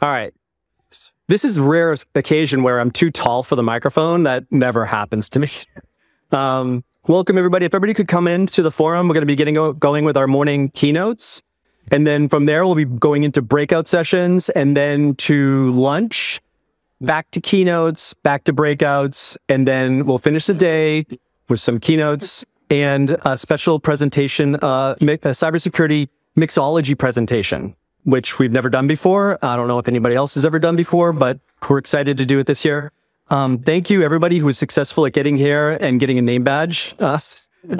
All right. This is rare occasion where I'm too tall for the microphone. That never happens to me. Um, welcome everybody. If everybody could come into the forum, we're going to be getting going with our morning keynotes. And then from there, we'll be going into breakout sessions and then to lunch, back to keynotes, back to breakouts. And then we'll finish the day with some keynotes and a special presentation, uh, a cybersecurity mixology presentation which we've never done before. I don't know if anybody else has ever done before, but we're excited to do it this year. Um, thank you, everybody who was successful at getting here and getting a name badge. Uh,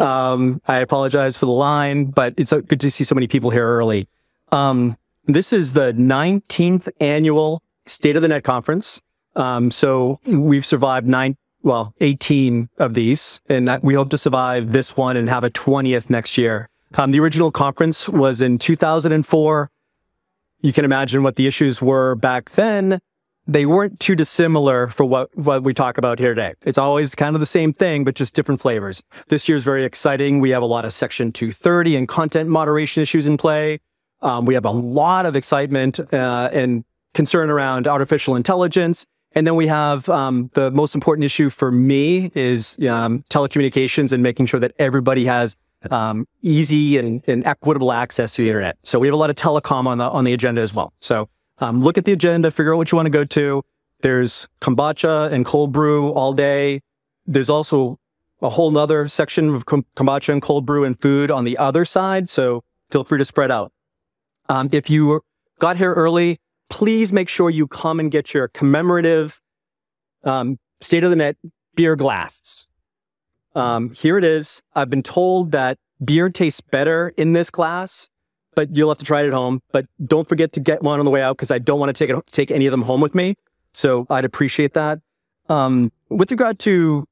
um, I apologize for the line, but it's good to see so many people here early. Um, this is the 19th annual State of the Net conference. Um, so we've survived nine, well, 18 of these, and we hope to survive this one and have a 20th next year. Um, the original conference was in 2004 you can imagine what the issues were back then. They weren't too dissimilar for what, what we talk about here today. It's always kind of the same thing, but just different flavors. This year is very exciting. We have a lot of Section 230 and content moderation issues in play. Um, we have a lot of excitement uh, and concern around artificial intelligence. And then we have um, the most important issue for me is um, telecommunications and making sure that everybody has um, easy and, and, equitable access to the internet. So we have a lot of telecom on the on the agenda as well. So um, look at the agenda, figure out what you want to go to. There's kombucha and cold brew all day. There's also a whole nother section of kombucha and cold brew and food on the other side. So feel free to spread out. Um, if you got here early, please make sure you come and get your commemorative um, state of the net beer glass. Um, here it is. I've been told that beer tastes better in this glass, but you'll have to try it at home. But don't forget to get one on the way out because I don't want to take it, take any of them home with me. So I'd appreciate that. Um, with regard to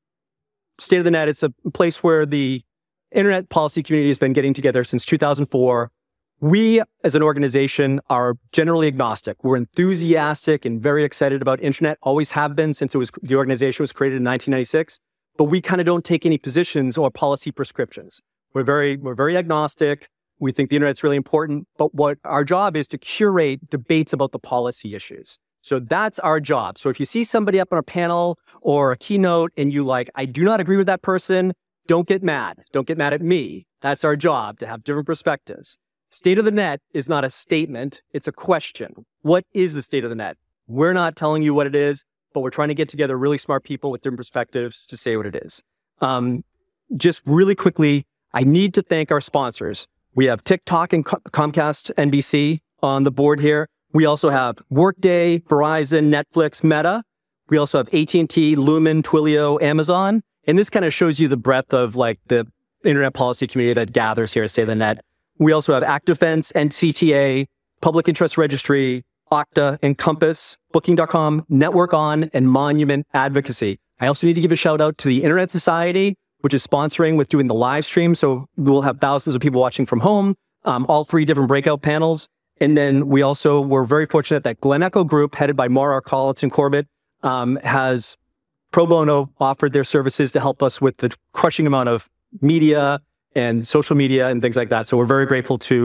State of the Net, it's a place where the internet policy community has been getting together since 2004. We, as an organization, are generally agnostic. We're enthusiastic and very excited about internet. Always have been since it was the organization was created in 1996 but we kind of don't take any positions or policy prescriptions. We're very, we're very agnostic. We think the internet's really important, but what our job is to curate debates about the policy issues. So that's our job. So if you see somebody up on a panel or a keynote and you like, I do not agree with that person, don't get mad. Don't get mad at me. That's our job to have different perspectives. State of the net is not a statement. It's a question. What is the state of the net? We're not telling you what it is but we're trying to get together really smart people with different perspectives to say what it is. Um, just really quickly, I need to thank our sponsors. We have TikTok and Comcast NBC on the board here. We also have Workday, Verizon, Netflix, Meta. We also have AT&T, Lumen, Twilio, Amazon. And this kind of shows you the breadth of like the internet policy community that gathers here at of the Net. We also have ActDefense, NCTA, Public Interest Registry, Okta, INCOMPAS, Booking.com, Network On, and Monument Advocacy. I also need to give a shout out to the Internet Society, which is sponsoring with doing the live stream. So we'll have thousands of people watching from home, um, all three different breakout panels. And then we also were very fortunate that Glen Echo Group, headed by Mara Maura Colleton Corbett, um, has pro bono offered their services to help us with the crushing amount of media and social media and things like that. So we're very grateful to